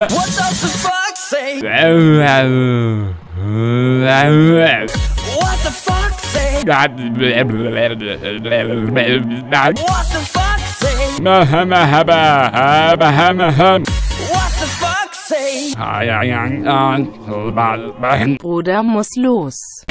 What does the fuck say? What the fuck say? What the fuck say? What the fuck say? Bruder muss los.